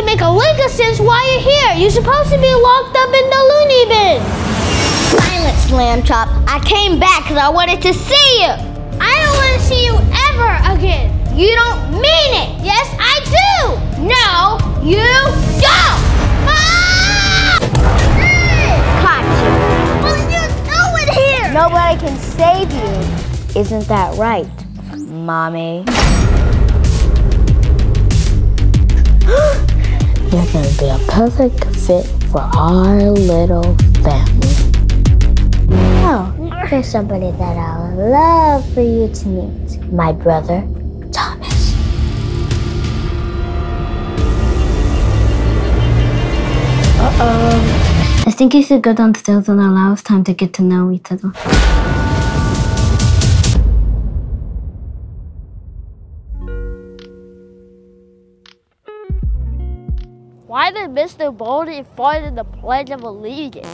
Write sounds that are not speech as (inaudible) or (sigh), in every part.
doesn't make a lick of sense why you're here. You're supposed to be locked up in the loony bin. Silence, Lamb Chop. I came back because I wanted to see you. I don't want to see you ever again. You don't mean it. Yes, I do. No, you don't. Ah! You. What are you doing here? Nobody can save you. Isn't that right, Mommy? (gasps) (gasps) You're gonna be a perfect fit for our little family. Oh, there's somebody that I would love for you to meet. My brother, Thomas. Uh-oh. I think you should go downstairs and allow us time to get to know each other. Why did Mr. Baldy fight in the Pledge of Allegiance?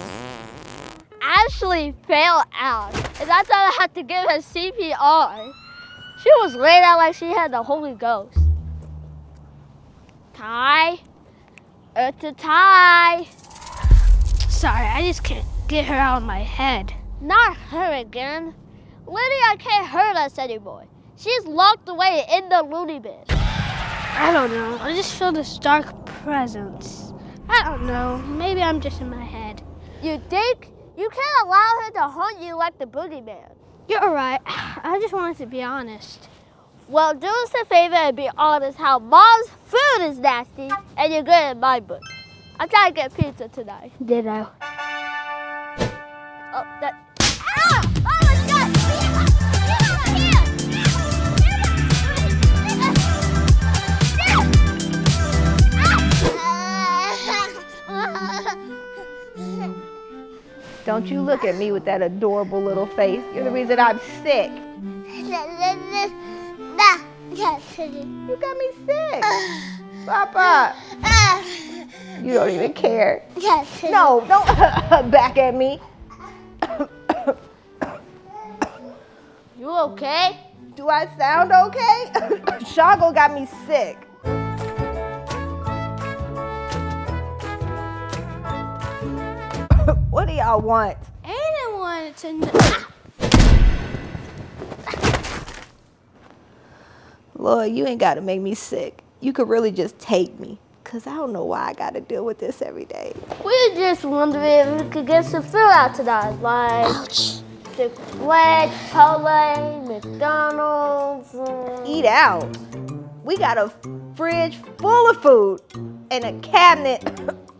Ashley fell out, and that's why I had to give her CPR. She was laid out like she had the Holy Ghost. Ty, it's a tie. Sorry, I just can't get her out of my head. Not her again. Lydia can't hurt us anymore. She's locked away in the loony bin. I don't know. I just feel this dark presence. I don't know. Maybe I'm just in my head. You think? You can't allow her to haunt you like the boogeyman. You're right. (sighs) I just wanted to be honest. Well, do us a favor and be honest how mom's food is nasty and you're good in my book. I'm trying to get pizza tonight. Ditto. Oh, that. Don't you look at me with that adorable little face. You're the reason I'm sick. You got me sick. Papa. You don't even care. No, don't (laughs) back at me. You okay? Do I sound okay? (coughs) Shango got me sick. What do y'all want? Aiden wanted to know. Lord, you ain't got to make me sick. You could really just take me. Because I don't know why I got to deal with this every day. We just wondering if we could get some food out tonight, like Chick-fil-A, Chipotle, McDonald's. Eat out. We got a fridge full of food and a cabinet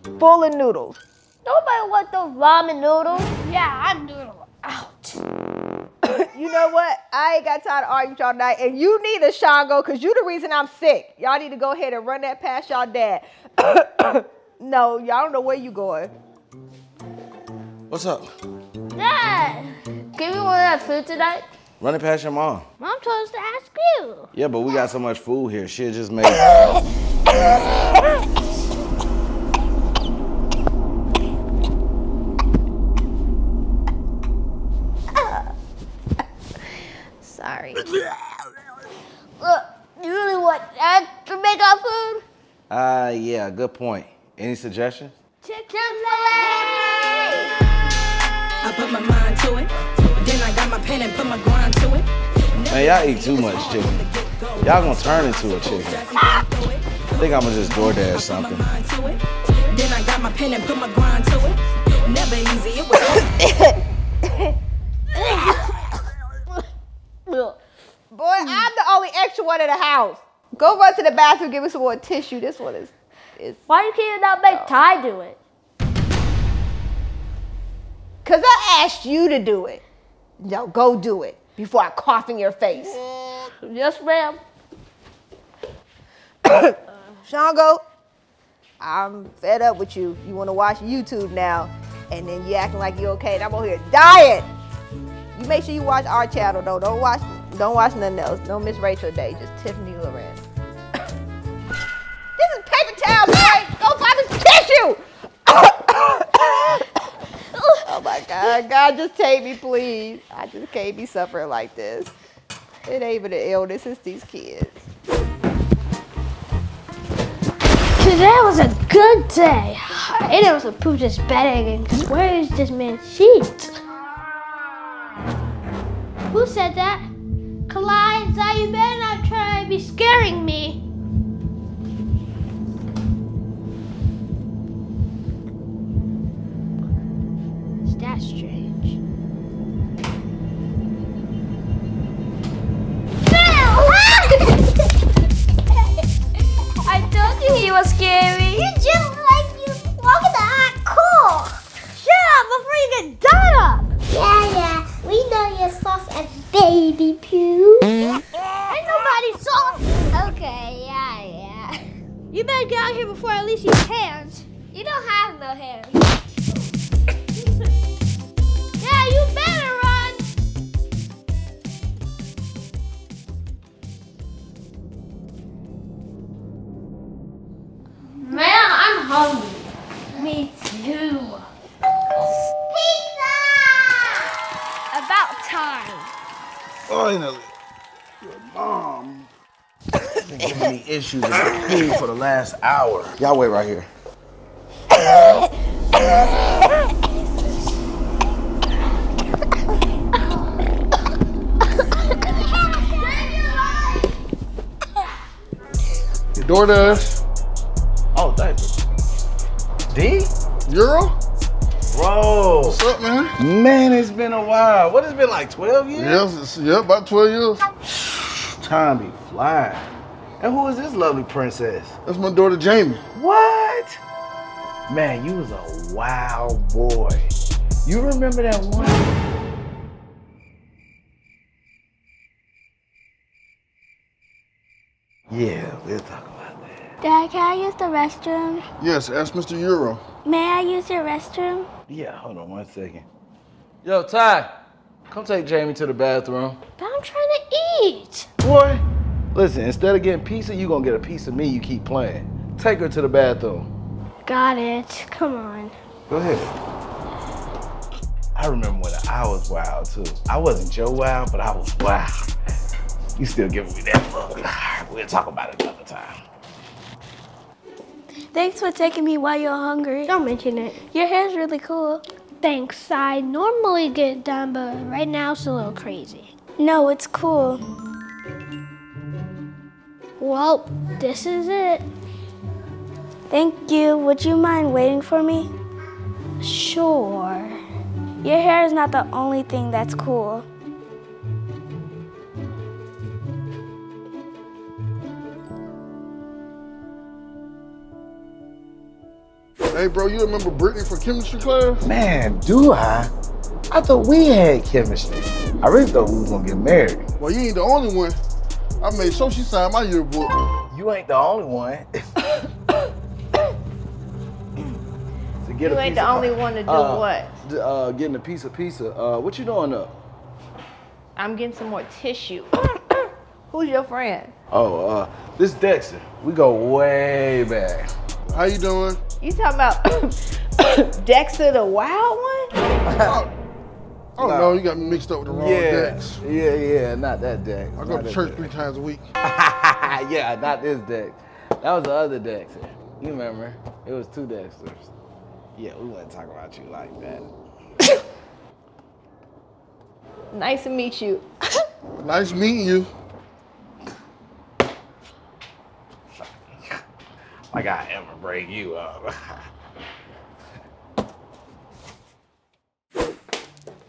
(laughs) full of noodles. Nobody want those ramen noodles. Yeah, I'm doing out. you know what? I ain't got time to argue with y'all tonight. And you need a Shango because you the reason I'm sick. Y'all need to go ahead and run that past y'all dad. no, y'all don't know where you going. What's up? Dad, give me one of that food tonight. Run it past your mom. Mom told us to ask you. Yeah, but we got so much food here. She'll just make. Sorry. (laughs) Look, you really want Dad to make our food? Ah, yeah, good point. Any suggestions? Chick-fil-A! I put my mind to it. Then I got my pen and put my grind to it. Man, y'all eat too much chicken. Y'all gonna turn into a chicken. I think I'm gonna just DoorDash something. Then I got my pen and put my grind to it. Never easy. It was (laughs) (laughs) Boy, mm. I'm the only extra one in the house. Go run to the bathroom, give me some more tissue. This one is, is Why you can't not make Ty do it? Cause I asked you to do it. No, go do it before I cough in your face. Mm. Yes, ma'am. (coughs) Shango, I'm fed up with you. You wanna watch YouTube now, and then you acting like you're okay, and I'm over here dying. You make sure you watch our channel though. Don't watch don't watch nothing else. Don't Miss Rachel Day, just Tiffany La'Ryn. this is paper towel, boy. Go buy this tissue. oh my God, God, just take me, please. I just can't be suffering like this. It ain't even an illness, it's these kids. Today was a good day. I ate able to poop this bed again. Cause where is this man's sheet? Who said that? Kalai, you better not try to be scaring me. Is that strange? I told you he was scary. You just like you walking the hot core. Shut up before you get done up. Yeah, yeah. We know you're soft as baby poo. (laughs) Ain't nobody soft. Okay, yeah, yeah. You better get out here before I lose these hands. You don't have no hair. Yeah, you better run. Man, I'm hungry. Me too. Finally. Your mom. been giving me issues with the food for the last hour. Y'all wait right here. Your DoorDash. Oh, thank you. D? Euro? Bro. What's up, man? Man, it's been a while. What has it been like 12 years? Yes, it's, yeah, about 12 years. (sighs) Time be flying. And who is this lovely princess? That's my daughter, Jamie. What? Man, you was a wild boy. You remember that one? Yeah, we'll talk about that. Dad, can I use the restroom? Yes, ask Mr. Euro. May I use your restroom? Yeah, hold on one second. Yo, Ty, come take Jamie to the bathroom. But I'm trying to eat. Boy, listen, instead of getting pizza, you gonna get a piece of me you keep playing. Take her to the bathroom. Got it. Come on. Go ahead. I remember when I was wild too. I wasn't Joe Wild, but I was wild. You still giving me that look. We'll talk about it another time. Thanks for taking me while you're hungry. Don't mention it. Your hair's really cool. Thanks. I normally get done, but right now it's a little crazy. No, it's cool. Well, this is it. Thank you. Would you mind waiting for me? Sure. Your hair is not the only thing that's cool. Hey, bro, you remember Brittany from chemistry class? Man, do I? I thought we had chemistry. I really thought we was gonna get married. Well, you ain't the only one. I made sure she signed my yearbook. You ain't the only one. (coughs) to get You a ain't piece the of only one to do uh, what? Uh, getting a piece of pizza. Uh, what you doing up? I'm getting some more tissue. (coughs) Who's your friend? Oh, uh, this Dexter. We go way back. How you doing? You talking about (coughs) Dexter the wild one? Oh Nah. no, you got me mixed up with the wrong yeah, Dex. yeah, yeah, not that Dex. I go Not to church Dex. three times a week. (laughs) yeah, not this Dex. That was the other Dexter. You remember? It was two Dexters. Yeah, we wouldn't talk about you like that. (coughs) Nice to meet you. (coughs) Nice meeting you. Like I ever break you up. (laughs)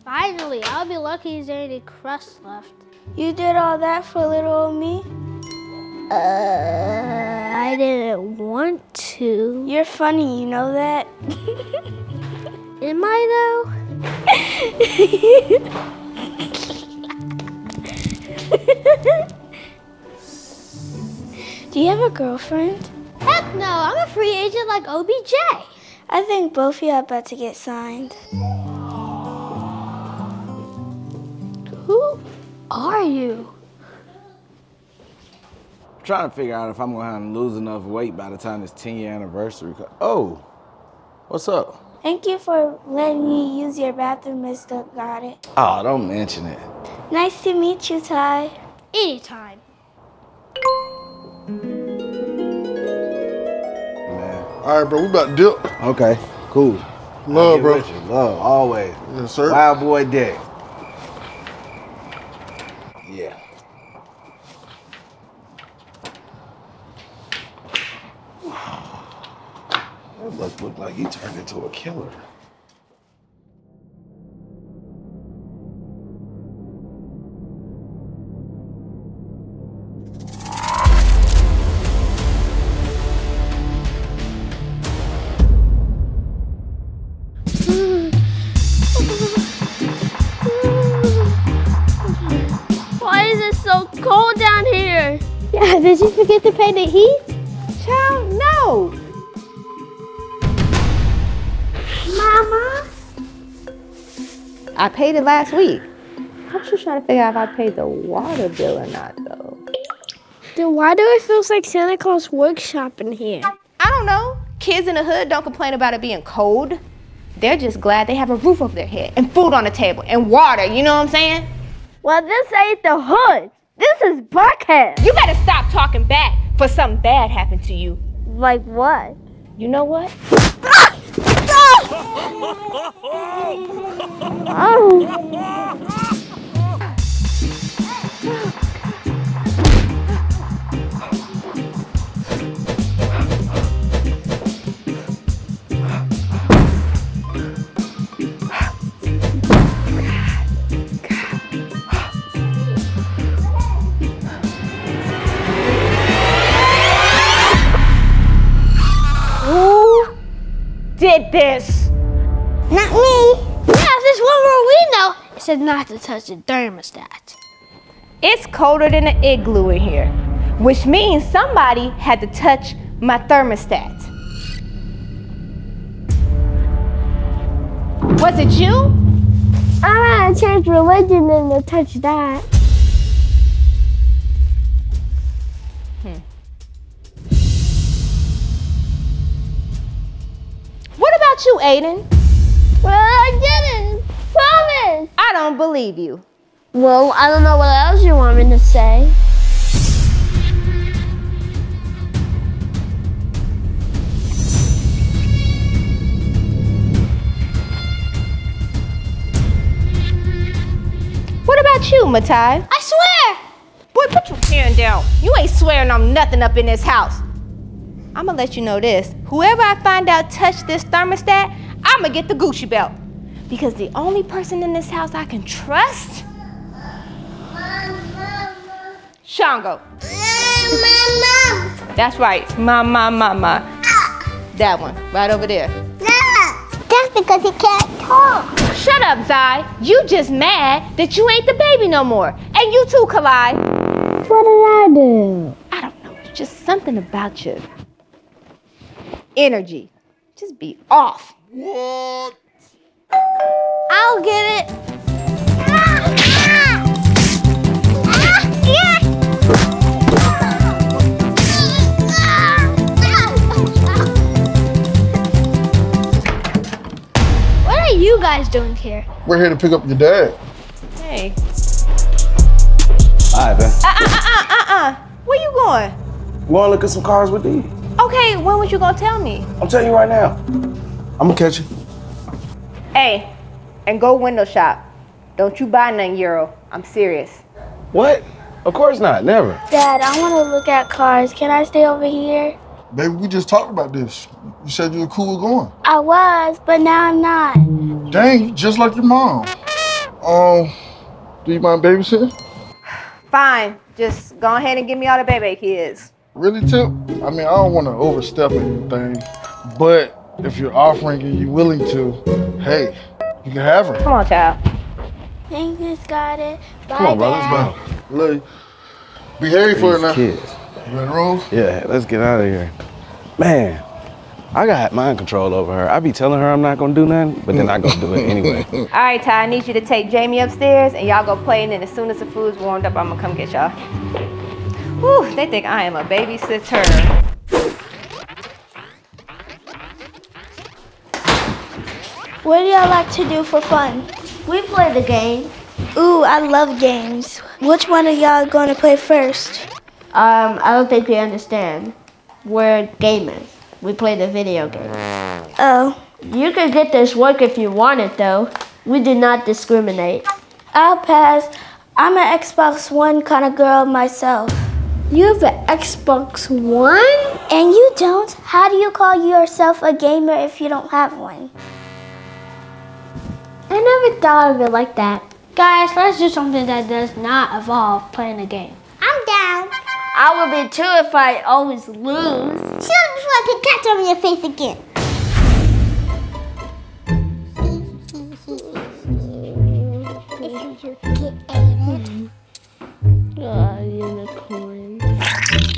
Finally, I'll be lucky is there any crust left. You did all that for little old me? Uh, I didn't want to. You're funny, you know that? (laughs) Am I though? (laughs) Do you have a girlfriend? Though? Heck no, I'm a free agent like OBJ. I think both of you are about to get signed. Who are you? I'm trying to figure out if I'm gonna lose enough weight by the time this 10 year anniversary. co- Oh, what's up? Thank you for letting me use your bathroom, Mr. Got it. Oh, don't mention it. Nice to meet you, Ty. Anytime. All right, bro. We about to dip. Okay, cool. Love, bro. Love, always. Yes, sir. Wild boy dick. Yeah. (sighs) That must look like he turned into a killer. You forget to pay the heat? Child, no. Mama. I paid it last week. I'm just trying to figure out if I paid the water bill or not, though. Then why do it feel like Santa Claus workshop in here? I don't know. Kids in the hood don't complain about it being cold. They're just glad they have a roof over their head and food on the table and water. You know what I'm saying? Well, this ain't the hood. This is Buckhead. You better stop talking back for something bad happened to you. Like what? You know what? Ah! (laughs) Oh. Did this? Not me. Yeah, there's one rule we know. It said not to touch the thermostat. It's colder than an igloo in here, which means somebody had to touch my thermostat. Was it you? I'm gonna change religion and to touch that. What about you, Aiden? Well, I didn't. Promise. I don't believe you. Well, I don't know what else you want me to say. What about you, Mathai? I swear. Boy, put your hand down. You ain't swearing on nothing up in this house. I'ma let you know this. Whoever I find out touched this thermostat, I'ma get the Gucci belt. Because the only person in this house I can trust, Shango. Mama. That's right, mama, mama. That one, right over there. That's because he can't talk. Shut up, Zhai. You just mad that you ain't the baby no more. And you too, Kalai. What did I do? I don't know. It's just something about you. Energy. Just be off. What? I'll get it. What are you guys doing here? We're here to pick up your dad. Hey. All right, man. Uh uh uh uh uh uh. Where you going? You want to look at some cars with these? Okay, when was you gonna tell me? I'm telling you right now. I'm gonna catch you. Hey, and go window shop. Don't you buy none Euro. I'm serious. What? Of course not. Never. Dad, I want to look at cars. Can I stay over here? Baby, we just talked about this. You said you were cool with going. I was, but now I'm not. Dang, just like your mom. Um, do you mind babysitting? (sighs) Fine. Just go ahead and give me all the baby kids. Really, Tip? I mean, I don't want to overstep anything, but if you're offering and you're willing to, hey, you can have her. Come on, child. Thank you, got it. Bye, Come on, bro. Dad. Let's go. Look, behave for it These now. kids. You ready to roll? Yeah, let's get out of here. Man, I got mind control over her. I be telling her I'm not gonna do nothing, but then I go do it anyway. (laughs) All right, Ty, I need you to take Jamie upstairs and y'all go play, and then as soon as the food's warmed up, I'm gonna come get y'all. Whew, they think I am a babysitter. What do y'all like to do for fun? We play the game. Ooh, I love games. Which one are y'all gonna play first? Um, I don't think you understand. We're gamers. We play the video game. Oh, You could get this work if you want it, though. We do not discriminate. I'll pass. I'm an Xbox One kind of girl myself. You have an Xbox One? And you don't? How do you call yourself a gamer if you don't have one? I never thought of it like that. Guys, let's do something that does not involve playing a game. I'm down. I would be too if I always lose. Soon before I put ketchup on your face again. (laughs) Ah, unicorn.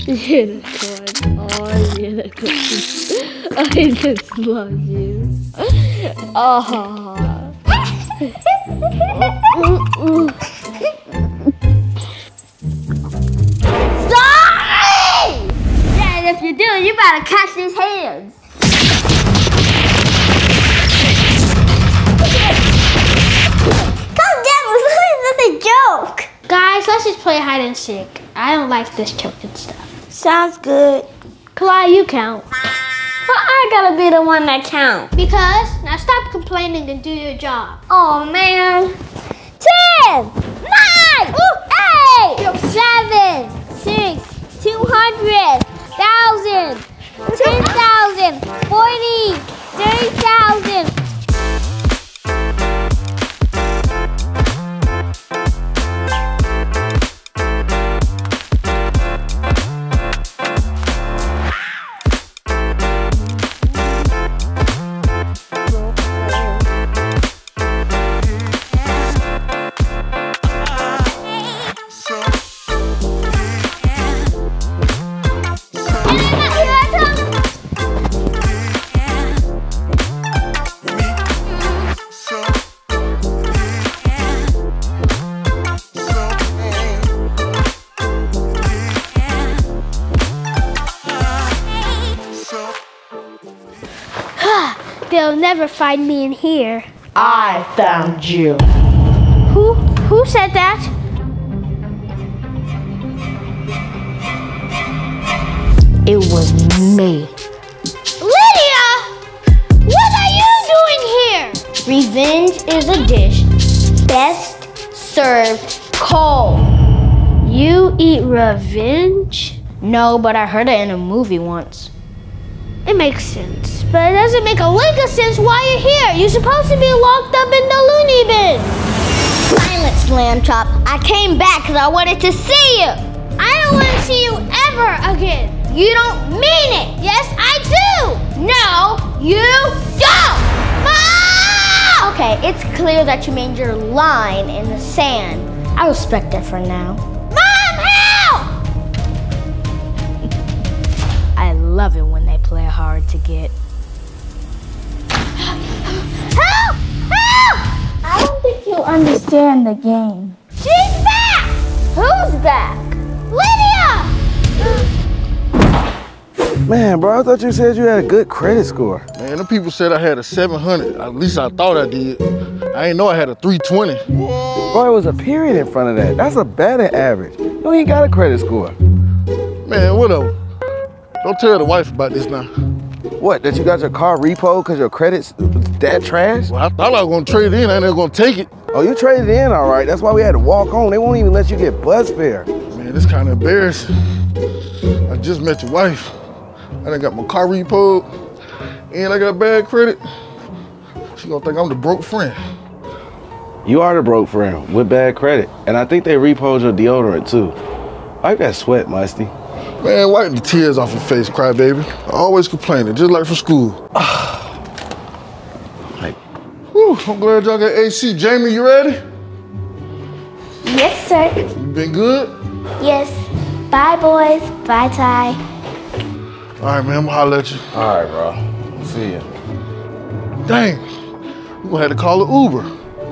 Unicorn. Oh, unicorn. (laughs) I just love you. Oh. Sorry! And if you do, you better catch these hands. Joke. Guys, let's just play hide and seek. I don't like this choking stuff. Sounds good. Clyde, you count. But I gotta be the one that counts. Because now stop complaining and do your job. Oh man. Ten, nine, eight, seven, six, two hundred, thousand, ten thousand, never find me in here. I found you. Who who said that? It was me. Lydia! What are you doing here? Revenge is a dish best served cold. You eat revenge? No, but I heard it in a movie once. It makes sense, but it doesn't make a lick of sense why you're here. You're supposed to be locked up in the loony bin. Silence, Lamb Chop. I came back because I wanted to see you. I don't want to see you ever again. You don't mean it. Yes, I do. No, you don't. Mom! Okay, it's clear that you made your line in the sand. I respect it for now. Mom, help! (laughs) I love it when they play hard to get. Understand the game. She's back! Who's back? Lydia! Man, bro, I thought you said you had a good credit score. Man, them people said I had a 700. At least I thought I did. I ain't know I had a 320. Bro, it was a period in front of that. That's a better average. You ain't got a credit score. Man, whatever. Don't tell the wife about this now. What, that you got your car repo because your credit's that trash? Well, I thought I was gonna trade in. I ain't gonna take it. Oh, you traded in, all right. That's why we had to walk home. They won't even let you get bus fare. Man, this kind of embarrassing. I just met your wife. And I done got my car repoed, and I got bad credit. She gonna think I'm the broke friend. You are the broke friend with bad credit. And I think they repoed your deodorant too. I got sweat, Musty. Man, wipe the tears off your face, crybaby. I always complaining, just like from school. (sighs) Like, Whew, I'm glad y'all got AC. Jamie, you ready? Yes, sir. You been good? Yes. Bye, boys. Bye, Ty. All right, man, I'm gonna holler at you. all right, bro. See ya. Dang, we gonna have to call an Uber.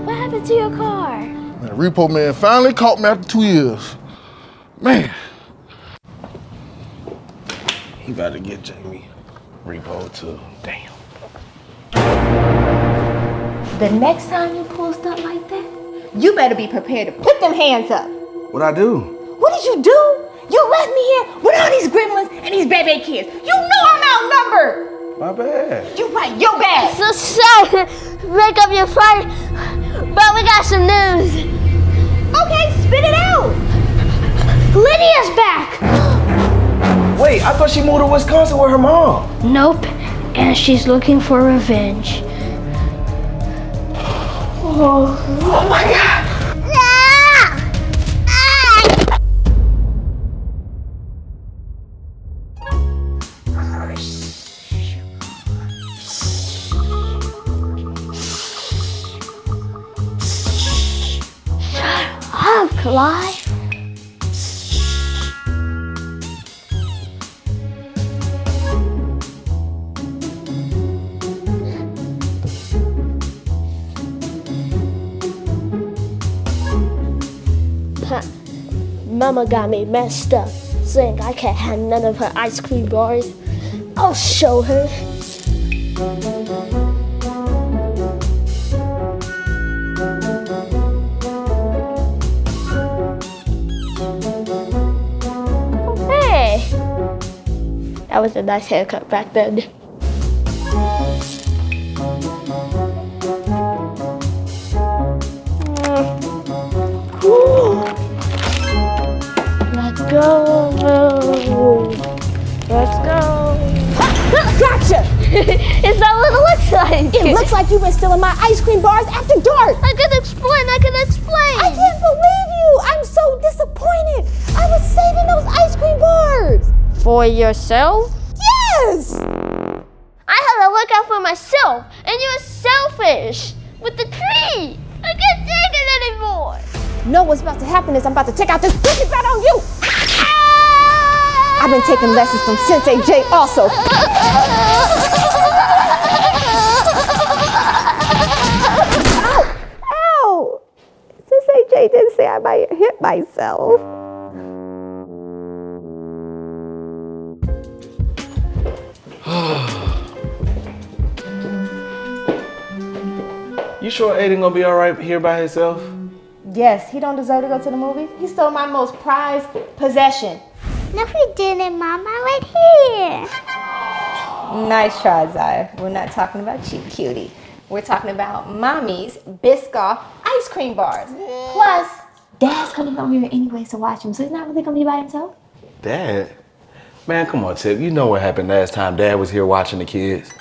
What happened to your car? Man, repo man finally caught me after two years. Man, He about to get Jamie repo too. Damn. The next time you pull stuff like that, You better be prepared to put them hands up. What I do? What did you do? You left me here with all these gremlins and these baby kids. You know I'm outnumbered. My bad. You right, your bad. So sorry. Make up your fight. But we got some news. Okay, spit it out. Lydia's back! Wait, I thought she moved to Wisconsin with her mom. Nope. And she's looking for revenge. Oh my god. Oh, Clyde. Mama got me messed up, saying I can't have none of her ice cream bars. I'll show her. Hey! That was a nice haircut back then. It looks like you've been stealing my ice cream bars after dark. I can explain. I can explain. I can't believe you. I'm so disappointed. I was saving those ice cream bars. For yourself? Yes. I had to look out for myself, and you're selfish with the tree. I can't take it anymore. know what's about to happen is I'm about to take out this wicked bat on you. I've been taking lessons from Sensei J also. (laughs) hit myself. (sighs) You sure Aiden gonna be alright here by himself? Yes, he don't deserve to go to the movies. He stole my most prized possession. No, he didn't, Mama. Right here. Nice try, Zaya. We're not talking about you, cutie. We're talking about mommy's Biscoff ice cream bars. Plus, Dad's coming to come here anyway to watch him, so he's not really gonna be by himself. Dad? Man, come on, Tip. You know what happened last time Dad was here watching the kids.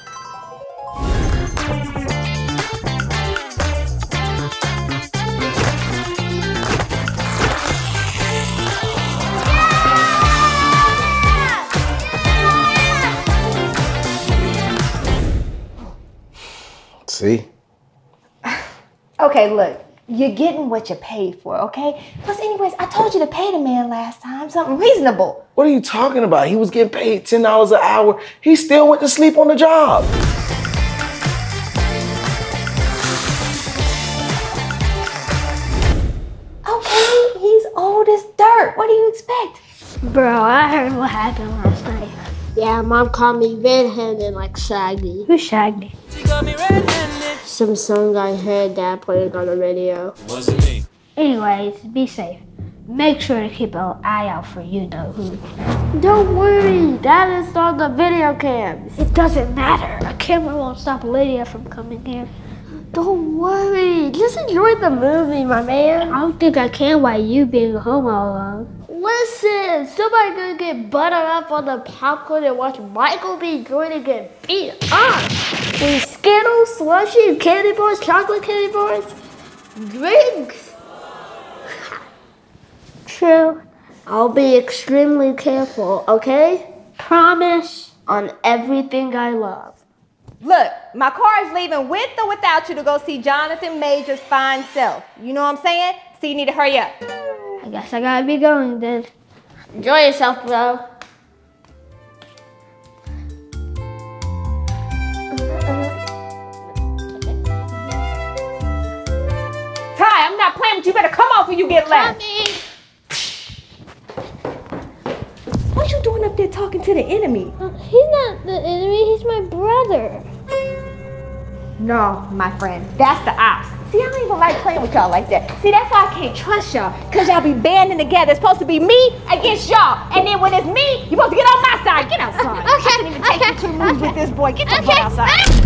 See? (laughs) Okay, look, you're getting what you paid for, okay? Plus, anyways, I told you to pay the man last time, something reasonable. What are you talking about? He was getting paid $10 an hour. He still went to sleep on the job. Okay, he's old as dirt. What do you expect? Bro, I heard what happened last night. Yeah, mom called me red-handed like Shaggy. Who shagged me? Some song I heard dad playing on the radio. Wasn't me. Anyways, be safe. Make sure to keep an eye out for you know who. Don't worry, dad installed the video cams. It doesn't matter. A camera won't stop Lydia from coming here. Don't worry, just enjoy the movie, my man. I don't think I can while you being home all alone. Listen, somebody gonna get buttered up on the popcorn and watch Michael B. Jordan get beat up. Skittles, slushy, candy bars, chocolate candy bars, drinks. (laughs) True. I'll be extremely careful, okay? Promise. On everything I love. Look, my car is leaving with or without you to go see Jonathan Majors' fine self. You know what I'm saying? So you need to hurry up. I guess I gotta be going then. Enjoy yourself, bro. Not playing with you. Better come off or you get left. What you doing up there talking to the enemy? Uh, he's not the enemy, he's my brother. No, my friend. That's the ops. See, I don't even like playing with y'all like that. See, that's why I can't trust y'all. Cause y'all be banding together. It's supposed to be me against y'all. And then when it's me, you're supposed to get on my side. Get outside. Okay, I can't even take okay, you two moves with this boy. Get your Okay. butt outside.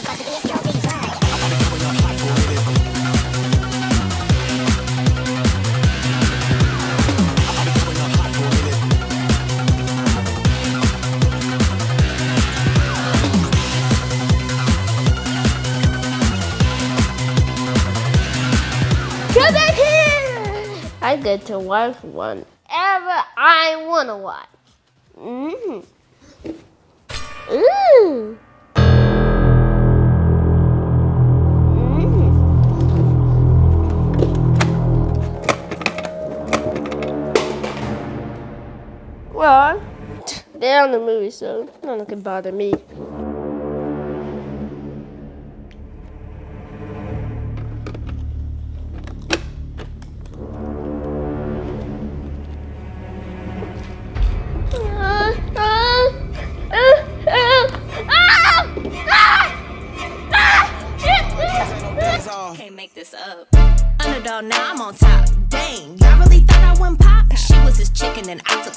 get to watch whenever I wanna watch. Mm. Ooh. Well, they're on the movie, so none can bother me.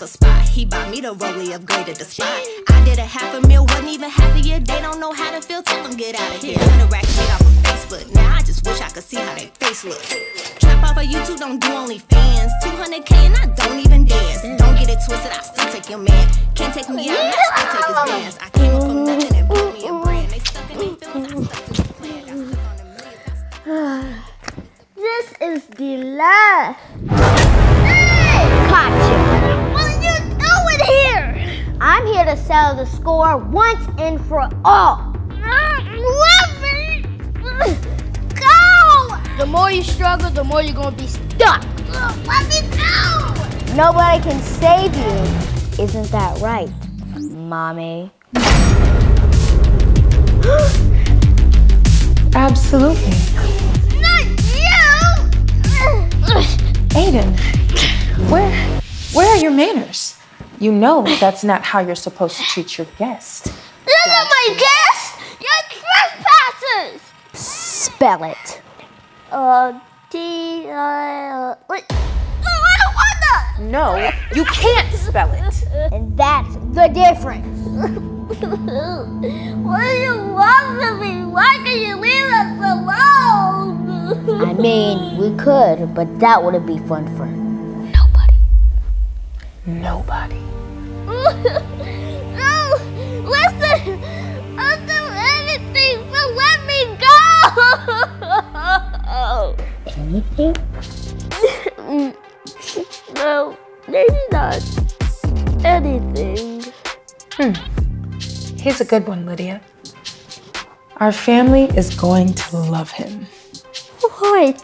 A spot. He bought me the rollie, upgraded the spot. I did a half a meal, wasn't even half don't know how to feel, tell them get out of here. Racks made off of Facebook. Now I just wish I could see how they face look. Trap off of YouTube, don't do only fans. 200k and I don't even dance. Don't get it twisted, I still take your man. Can't take me out, I still take his bands. I came up from nothing and me a brand. They stuck in their feelings, I stuck to the plan. (sighs) This is the last. I'm here to settle the score once and for all. Let me go! The more you struggle, the more you're gonna be stuck. Let me go! Nobody can save you. Isn't that right, mommy? (gasps) Absolutely. Not you! Aiden, where where are your manners? You know that's not how you're supposed to treat your guest. They're my guests! You're trespassers! Spell it. Uh, T, wait. I don't want that! No, you can't spell it. And that's the difference. (laughs) what do you want from me? Why can't you leave us alone? I mean, we could, but that wouldn't be fun for Nobody. no! (laughs) Listen! I'll do anything, but let me go! anything. (laughs) no, maybe not. Anything. Hmm. Here's a good one, Lydia. Our family is going to love him. Wait,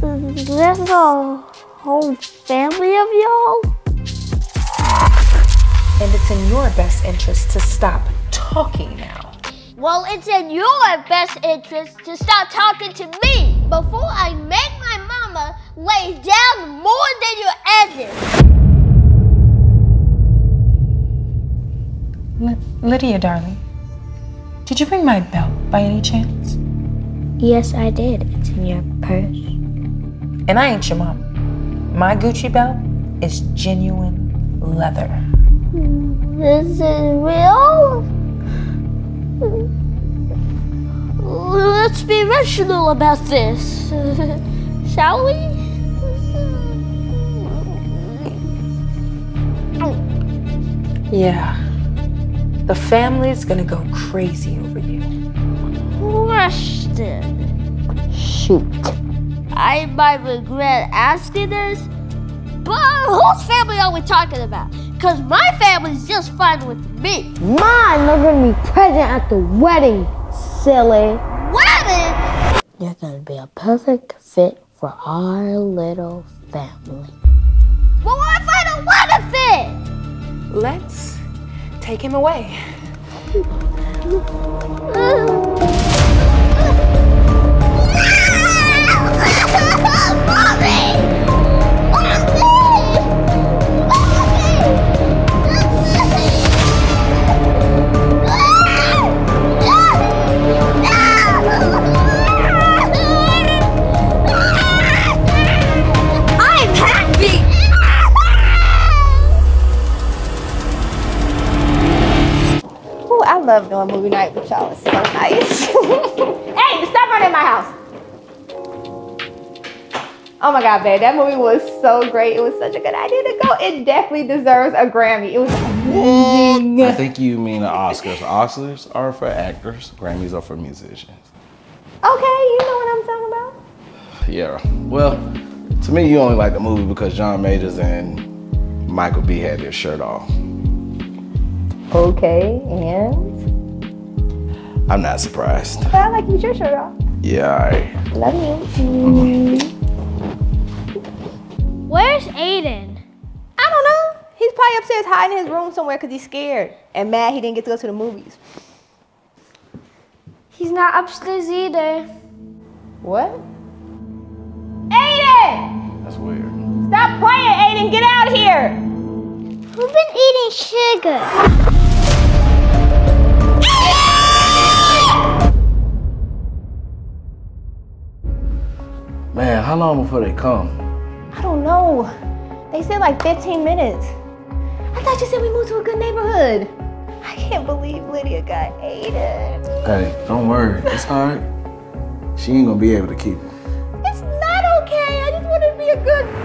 there's a whole family of y'all? And it's in your best interest to stop talking now. Well, it's in your best interest to stop talking to me before I make my mama lay down more than your ever. Ly- Lydia, darling, did you bring my belt by any chance? Yes, I did. It's in your purse. And I ain't your mom. My Gucci belt is genuine leather. This is real? Let's be rational about this. (laughs) Shall we? Yeah. The family's gonna go crazy over you. Question. Shoot. I might regret asking this, but whose family are we talking about? Because my family's just fine with me. Mine, they're gonna be present at the wedding, silly. Wedding? You're gonna be a perfect fit for our little family. Well, what if I don't want to fit? Let's take him away. (laughs) I'm Love doing movie night with y'all. It's so nice. (laughs) hey, stop running in my house. Oh my God, babe, that movie was so great. It was such a good idea to go. It definitely deserves a Grammy. It was amazing. I think you mean the Oscars. Oscars are for actors. Grammys are for musicians. Okay, you know what I'm talking about. Yeah. Well, to me, you only like the movie because John Majors and Michael B had their shirt off. Okay, and I'm not surprised. I like you your shirt off. Yeah, alright. Love you. Where's Aiden? I don't know. He's probably upstairs hiding in his room somewhere because he's scared and mad he didn't get to go to the movies. He's not upstairs either. What? Aiden! That's weird. Stop playing, Aiden. Get out of here. Who's been eating sugar? Man, how long before they come? I don't know. They said like 15 minutes. I thought you said we moved to a good neighborhood. I can't believe Lydia got Aiden. Hey, don't worry. It's alright. She ain't gonna be able to keep him. It's not okay. I just want to be a good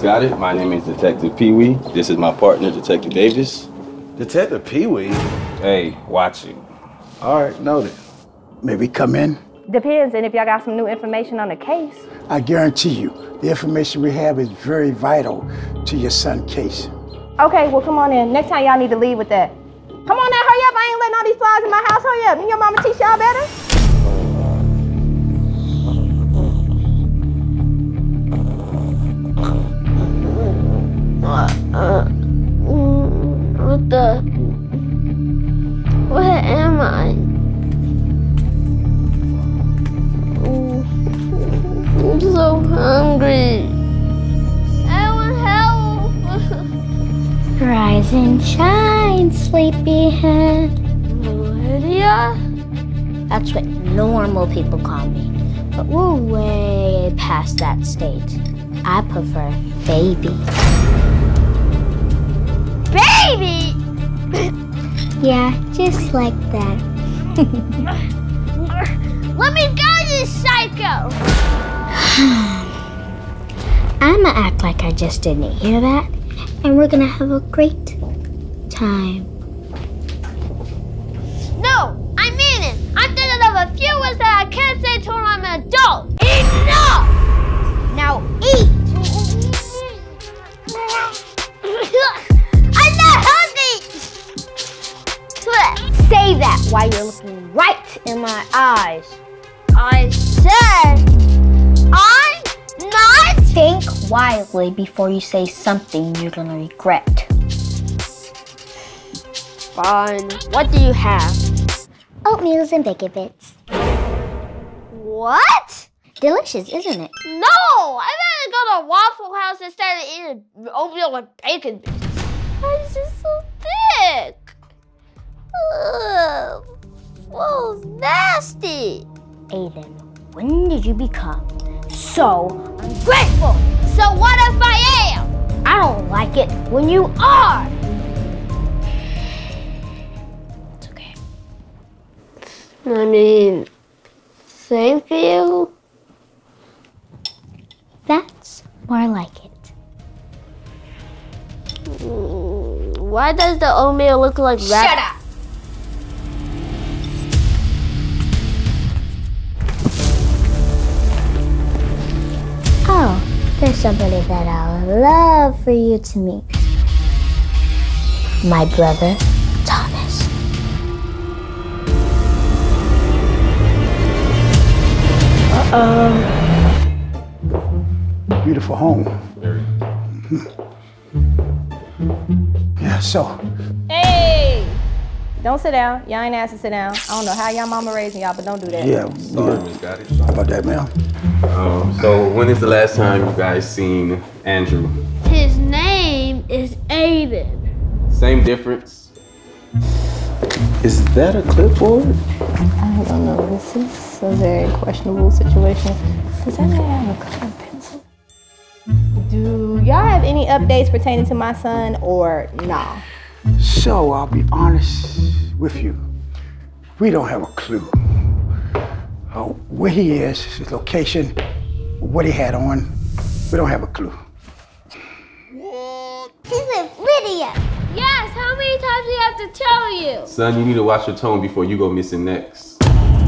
Miss Gotit. My name is Detective Pee Wee. This is my partner, Detective Davis. Detective Pee Wee? Hey, watch it. Alright, noted. May we come in? Depends, and if y'all got some new information on the case. I guarantee you, the information we have is very vital to your son's case. Okay, well, come on in. Next time, y'all need to leave with that. Come on now, hurry up. I ain't letting all these flies in my house. Hurry up. Didn't your mama teach y'all better? What the? Where am I? I'm so hungry. Anyone help? Rise and shine, sleepyhead. Lydia? That's what normal people call me. But we're way past that stage. I prefer. Baby! Yeah, just like that. (laughs) Let me go, you psycho! (sighs) I'ma act like I just didn't hear that, and we're gonna have a great time. No, I mean it. I'm thinking of a few words that I can't say till I'm an adult. Enough! Now eat! Say that while you're looking right in my eyes. I said I'm not. Think wisely before you say something you're gonna regret. Fine. What do you have? Oatmeals and bacon bits. What? Delicious, isn't it? No! I'd rather go to Waffle House instead of eating oatmeal and bacon bits. Why is it so thick? Ugh. Whoa, nasty. Aiden, when did you become so ungrateful? So what if I am? I don't like it when you are. It's okay. I mean, thank you. That's more like it. Mm, Why does the oatmeal look like rat? Shut up. Oh, there's somebody that I would love for you to meet. My brother, Thomas. Um, beautiful home. Mhm. Yeah, so Hey! Don't sit down. Y'all ain't asked to sit down. I don't know how y'all mama raising y'all, but don't do that. yeah, Sorry, yeah. Miss Gotit. How about that, ma'am? Um, so when is the last time you guys seen Andrew? His name is Aiden. Same difference. Is that a clipboard? I don't know. This is a very questionable situation. Does that man have a colored pencil? Do y'all have any updates pertaining to my son or nah? So I'll be honest with you. We don't have a clue. Uh, where he is, his location, what he had on, we don't have a clue. This is Lydia. Yes, how many times do you have to tell you? Son, you need to watch your tone before you go missing next.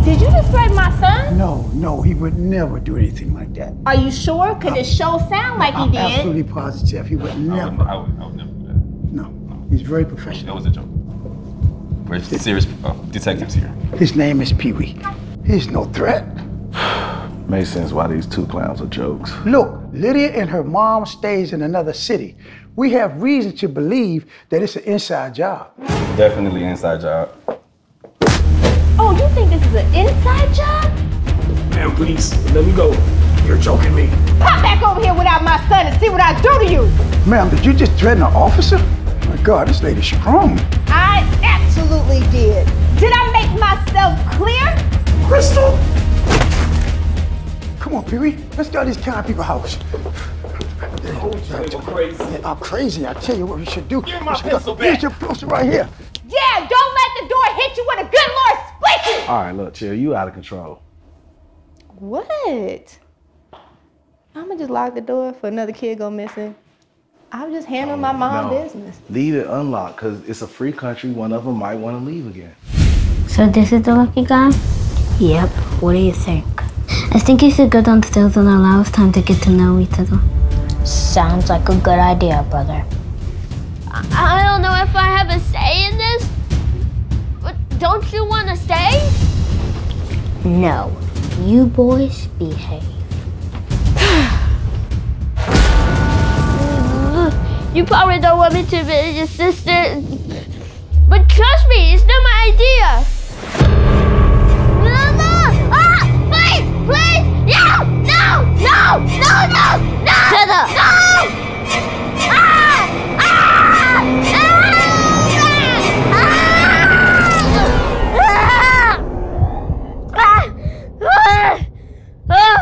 Did you just threaten my son? No, no, he would never do anything like that. Are you sure? Cause it show sound like he I'm did. absolutely positive. He would never. I would, I would never do that. No, he's very professional. That was a joke. We're serious uh, detectives here. His name is Pee Wee. He's no threat. (sighs) Makes sense why these two clowns are jokes. Look, Lydia and her mom stays in another city. We have reason to believe that it's an inside job. Definitely an inside job. Oh, you think this is an inside job? Ma'am, please, let me go. You're joking me. Pop back over here without my son and see what I do to you. Ma'am, did you just threaten an officer? My God, this lady's strong. I absolutely did. Did I make myself clear? Crystal! Come on, Pee Wee. Let's go to these kind people house. crazy. I'm crazy. I tell you what we should do. Give my We should pencil go- Here's your pencil right here. Yeah, don't let the door hit you when a good Lord split you. All right, look, chill. You out of control. What? I'ma just lock the door for another kid go missing. I'll just handle oh, my mom No. business. Leave it unlocked, because it's a free country. One of them might want to leave again. So this is the lucky guy? Yep. What do you think? I think you should go downstairs and allow us time to get to know each other. Sounds like a good idea, brother. I, I don't know if I have a say in this, but don't you want to stay? No. You boys behave. You probably don't want me to visit your sister, but trust me, it's not my idea. No, no! Ah! Please! Please! No! No! No! No! No! No! Shut up! No! Ah! Ah! Ah! Ah! Ah! Oh!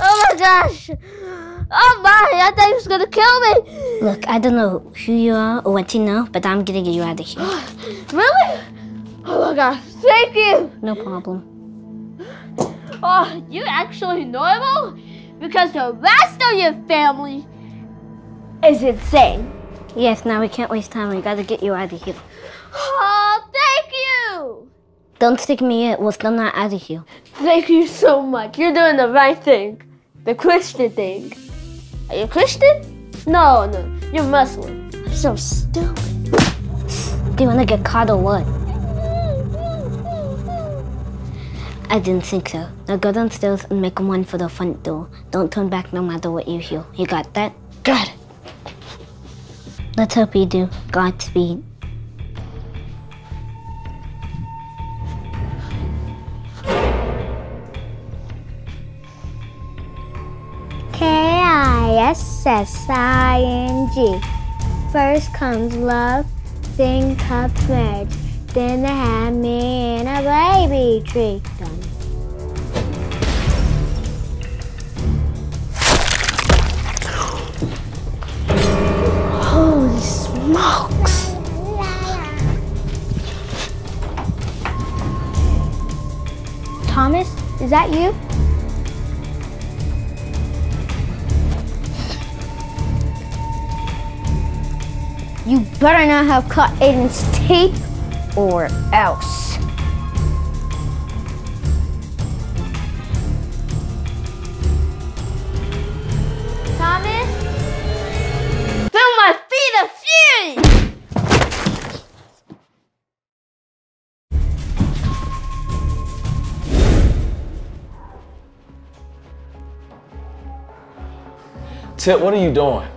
Oh my gosh! Oh my! I thought he was gonna kill me! Look, I don't know who you are or what you know, but I'm gonna get you out of here. (gasps) Really? Oh my gosh! Thank you! No problem. Oh, you actually normal? Because the rest of your family is insane. Yes, now we can't waste time. We gotta get you out of here. Oh, thank you! Don't stick me in. We're still not out of here. Thank you so much. You're doing the right thing. The Christian thing. Are you Christian? No, no. You're Muslim. I'm so stupid. Do you wanna get caught or what? I didn't think so. Now go downstairs and make a one for the front door. Don't turn back no matter what you hear. You got that? Got it. Let's hope you do. Godspeed. K-I-S-S-I-N-G. First comes love, then comes marriage, then they have me in a baby tree. Done. Holy smokes! Thomas, is that you? You better not have cut Aiden's tape or else. Thomas? Fill my feet of fury! Tip, what are you doing?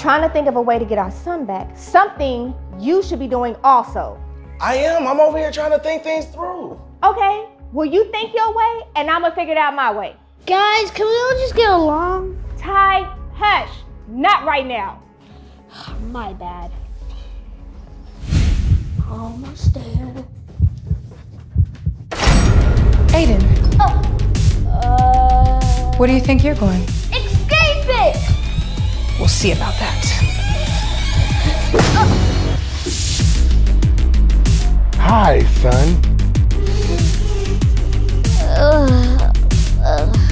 Trying to think of a way to get our son back. Something you should be doing also. I am. I'm over here trying to think things through. Okay, well, you think your way, and I'm gonna figure it out my way. Guys, can we all just get along? Ty, hush. Not right now. (sighs) My bad. Almost there. Aiden, Uh, where do you think you're going? escape it! We'll see about that. Hi, son. Ugh, ugh.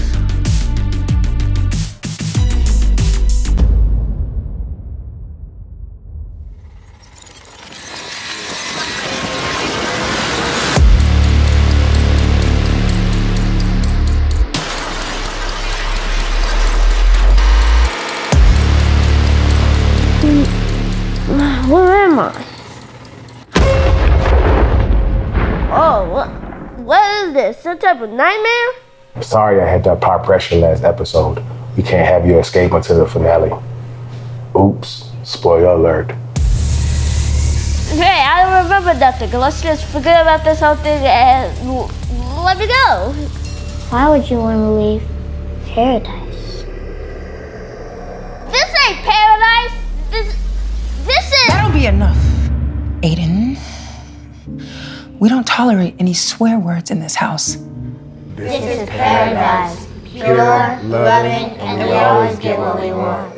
This? Some type of nightmare? Sorry I had to apply pressure last episode. We can't have you escape until the finale. Oops, spoiler alert. Hey, I don't remember nothing. Let's just forget about this whole thing and let me go. Why would you want to leave paradise? This ain't paradise. This, this is. That'll be enough, Aiden. We don't tolerate any swear words in this house. This is paradise. Pure, loving, and we always get what we want.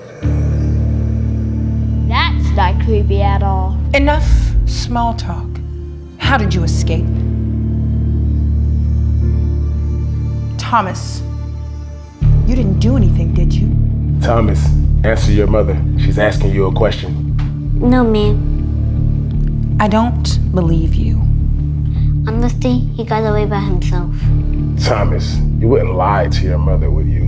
That's not creepy at all. Enough small talk. How did you escape? Thomas, you didn't do anything, did you? Thomas, answer your mother. She's asking you a question. No, ma'am. I don't believe you. Honestly, he got away by himself. Thomas, you wouldn't lie to your mother, would you?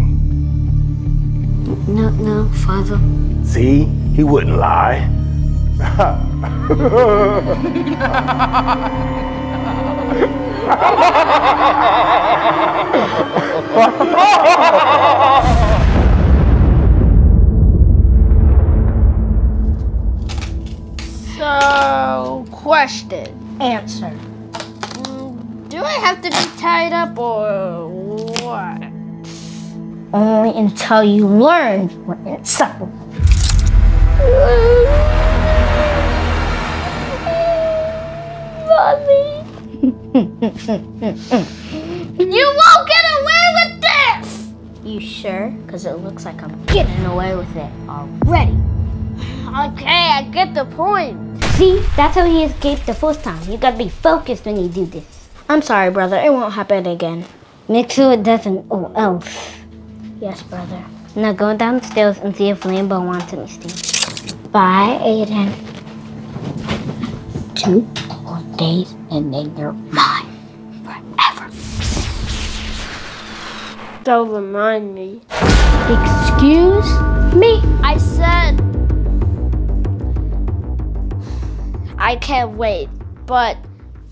No, no, father. See? He wouldn't lie. So, question. Answer. Do I have to be tied up or what? Only until you learn what it's up. Mommy. (laughs) you won't get away with this! You sure? Because it looks like I'm getting away with it already. Okay, I get the point. See, that's how he escaped the first time. You gotta be focused when you do this. I'm sorry, brother. It won't happen again. Make sure it doesn't, or oh, else. Yes, brother. Now go downstairs and see if Lambo wants anything. Bye, Aiden. Two more days and then you're mine. Forever. Don't remind me. Excuse me? I said I can't wait, but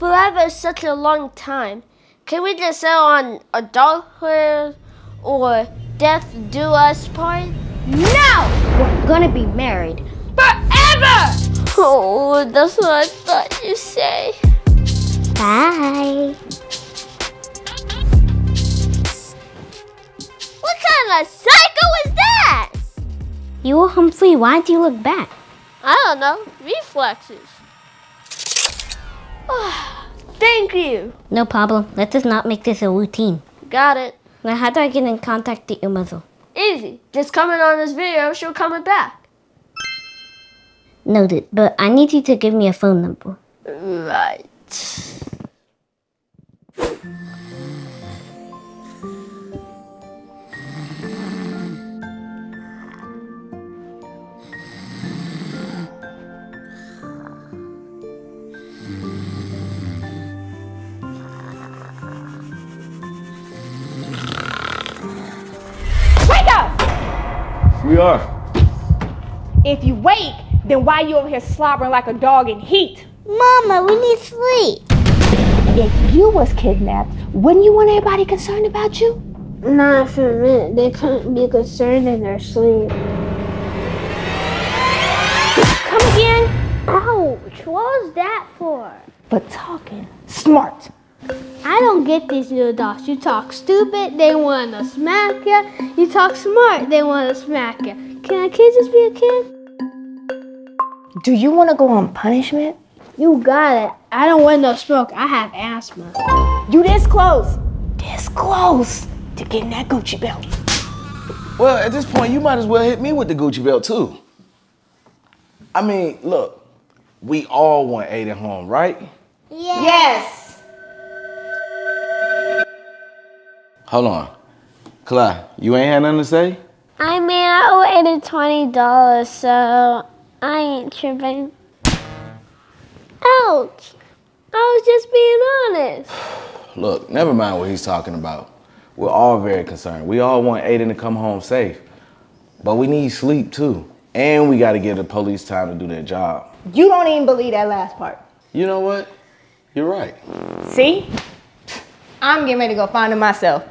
forever is such a long time. Can we just settle on adulthood or death do us part? No! We're gonna be married. Forever! Oh, that's what I thought you'd say. Bye. What kind of psycho is that? You were Humphrey. Why'd you look back? I don't know. Reflexes. (sighs) Thank you. No problem. Let us not make this a routine. Got it. Now, how do I get in contact with your mother? Easy. Just comment on this video, she'll comment back. Noted, but I need you to give me a phone number. Right. We are. If you wake, then why you over here slobbering like a dog in heat? Mama, we need sleep. If you was kidnapped, wouldn't you want everybody concerned about you? Not for a minute. They couldn't be concerned in their sleep. Come again? Ouch! What was that for? But talking smart. I don't get these new adults. You talk stupid, they want to smack you. You talk smart, they want to smack you. Can a kid just be a kid? Do you want to go on punishment? You got it. I don't want no smoke. I have asthma. You this close. This close to getting that Gucci belt. Well, at this point, you might as well hit me with the Gucci belt too. I mean, look, we all want Aiden home, right? Yes. Hold on. Clyde, you ain't had nothing to say? I mean, I owe Aiden twenty dollars, so I ain't tripping. Ouch! I was just being honest. (sighs) Look, never mind what he's talking about. We're all very concerned. We all want Aiden to come home safe. But we need sleep too. And we gotta give the police time to do their job. You don't even believe that last part. You know what? You're right. See? I'm getting ready to go find him myself.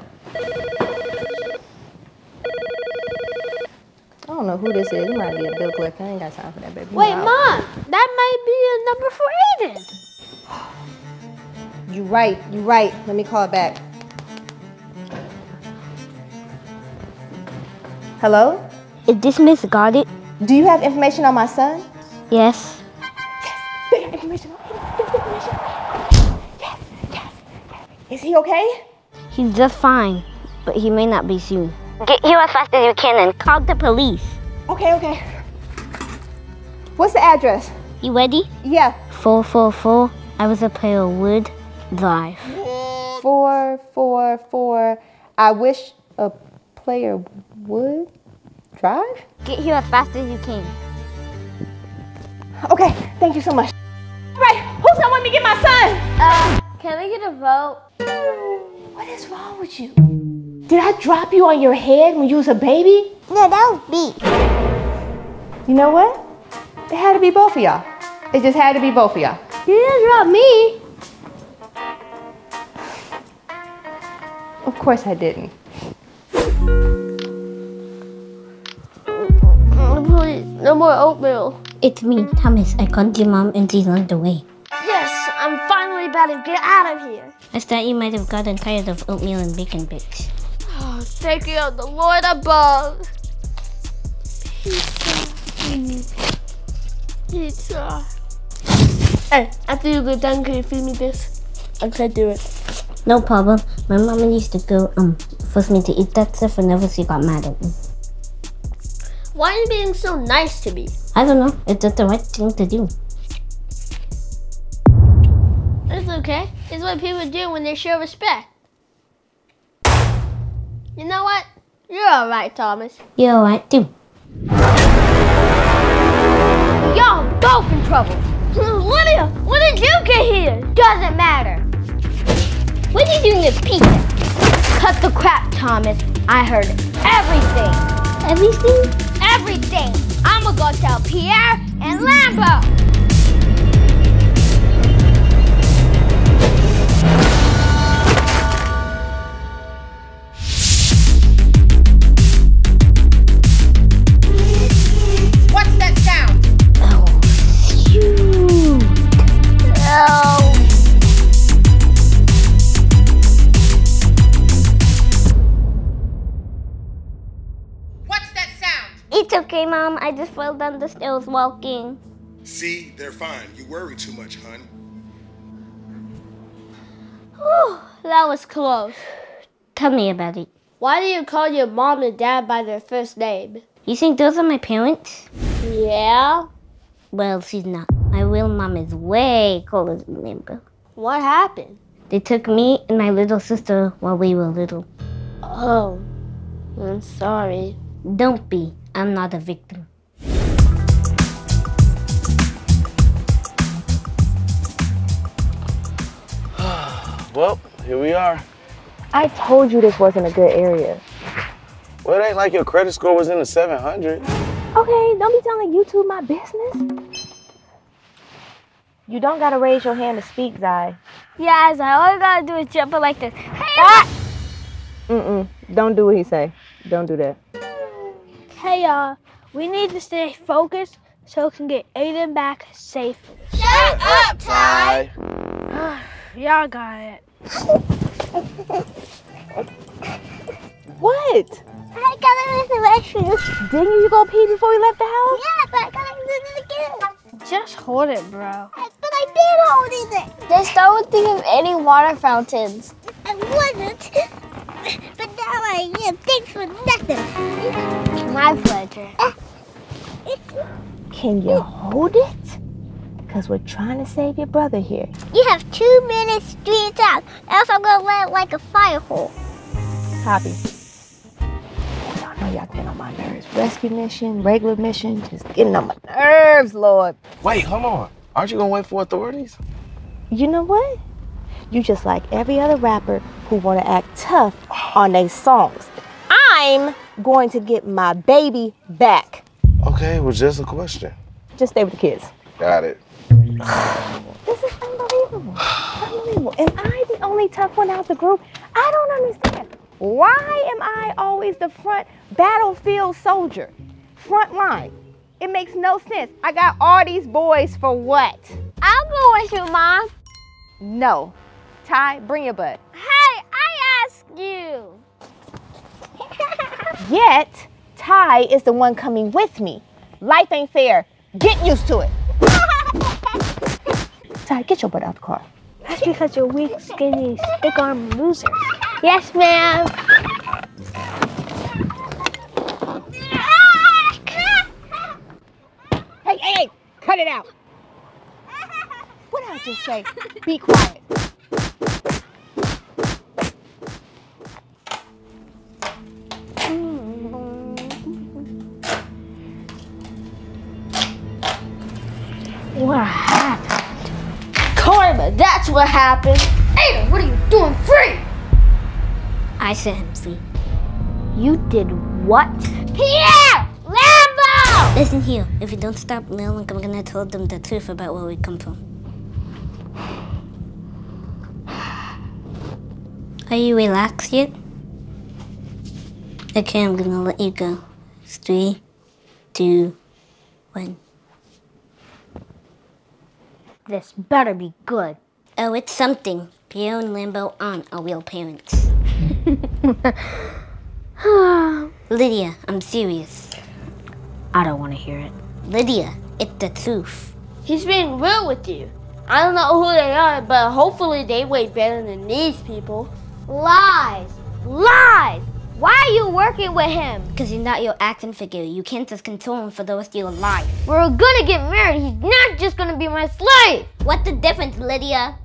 Don't know who this is. It might be a bill collector. I ain't got time for that, baby. Wait, I- Mom, that might be a number for Aiden. (gasps) You right. You right. Let me call it back. Hello? Is this Miss Gotit? Do you have information on my son? Yes. Got information on him. Yes, yes. Is he okay? He's just fine, but he may not be soon. Get here as fast as you can and call the police. Okay, okay. What's the address? You ready? Yeah. 444 I was a player Wood Drive. Four, four, four. I wish a player would drive. Get here as fast as you can. Okay, thank you so much. Right, who's gonna want me to get my son? Uh, can we get a vote? What is wrong with you? Did I drop you on your head when you was a baby? No, that was me. You know what? It had to be both of y'all. It just had to be both of y'all. You didn't drop me. Of course I didn't. Please, no more oatmeal. It's me, Thomas. I called your mom and she's on the way. Yes, I'm finally about to get out of here. I thought you might have gotten tired of oatmeal and bacon bits. Thank you, the Lord above. Pizza. Hey, after you get done, can you feed me this? I can't do it. No problem. My mama used to go um force me to eat that stuff whenever she got mad at me. Why are you being so nice to me? I don't know. It's just the right thing to do. It's okay. It's what people do when they show respect. You know what? You're alright, Thomas. You're alright too. Y'all both in trouble. (laughs) Lydia, when did you get here? Doesn't matter. What are you doing this pizza? Cut the crap, Thomas. I heard everything. Everything? Everything. I'ma go tell Pierre and Lambo. What's that sound? It's okay, Mom. I just fell down the stairs walking. See, they're fine. You worry too much, hun. Whew, that was close. Tell me about it. Why do you call your mom and dad by their first name? You think those are my parents? Yeah. Well, she's not. My real mom is way cooler than Lambo. What happened? They took me and my little sister while we were little. Oh, I'm sorry. Don't be. I'm not a victim. (sighs) Well, here we are. I told you this wasn't a good area. Well, it ain't like your credit score was in the 700. Okay, don't be telling YouTube my business. You don't gotta raise your hand to speak, Zhai. Yes, all I gotta do is jump it like this. Hey! Ah! Mm-mm. Don't do what he say. Don't do that. Hey y'all, we need to stay focused so we can get Aiden back safe. Shut up, Ty! (sighs) y'all got it. What? I gotta use the restroom. Didn't you go pee before we left the house? Yeah, but I gotta use it again. Just hold it, bro. But I did hold it. Just don't think of any water fountains. I wasn't. But now I am. Thanks for nothing. My pleasure. Uh, Can you hold it? Because we're trying to save your brother here. You have two minutes, three times. Else I'm gonna let it like a fire hole. Copy. Know y'all getting on my nerves. Rescue mission, regular mission, just getting on my nerves, Lord. Wait, hold on. Aren't you gonna wait for authorities? You know what? You just like every other rapper who wanna act tough on their songs. I'm going to get my baby back. Okay, was just a question. Just stay with the kids. Got it. (sighs) This is unbelievable. Unbelievable. Am I the only tough one out the group? I don't understand. Why am I always the front battlefield soldier? Front line. It makes no sense. I got all these boys for what? I'll go with you, Mom. No. Ty, bring your butt. Hey, I ask you. (laughs) Yet, Ty is the one coming with me. Life ain't fair. Get used to it. (laughs) Ty, get your butt out the car. That's because you're weak, skinny, stick-arm losers. Yes, ma'am. Did just say? Be quiet. What happened? Karma, that's what happened. Aiden, what are you doing free? I him free. You did what? Pierre! Lambo! Listen here, if you don't stop yelling, I'm gonna tell them the truth about where we come from. Are you relaxed yet? Okay, I'm gonna let you go. It's three, two, one. This better be good. Oh, it's something. Pierre and Lambo aren't our real parents. (laughs) Lydia, I'm serious. I don't want to hear it. Lydia, it's the truth. He's being real with you. I don't know who they are, but hopefully they way better than these people. Lies! Lies! Why are you working with him? Because he's not your acting figure. You can't just control him for the rest of your life. We're gonna get married. He's not just gonna be my slave. What's the difference, Lydia?